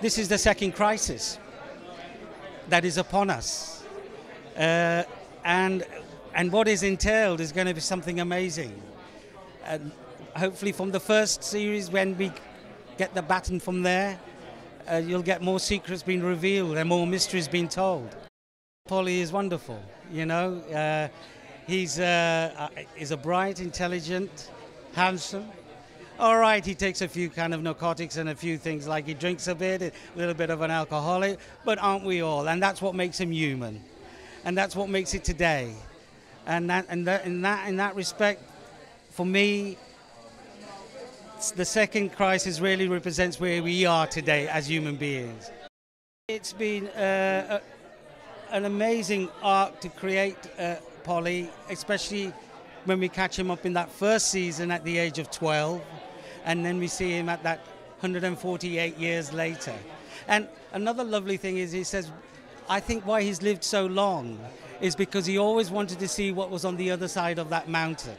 this is the second crisis that is upon us. Uh, and, and what is entailed is going to be something amazing. And hopefully, from the first series, when we get the baton from there, uh, you'll get more secrets being revealed and more mysteries being told. Poly is wonderful, you know. Uh, he's, uh, uh, he's a bright, intelligent, handsome. All right, he takes a few kind of narcotics and a few things like he drinks a bit, a little bit of an alcoholic, but aren't we all? And that's what makes him human. And that's what makes it today. And that, and that, in, that, in that respect, for me, the second crisis really represents where we are today as human beings. It's been uh, a, an amazing arc to create uh, Poly, especially when we catch him up in that first season at the age of 12, and then we see him at that 148 years later. And another lovely thing is he says, I think why he's lived so long is because he always wanted to see what was on the other side of that mountain.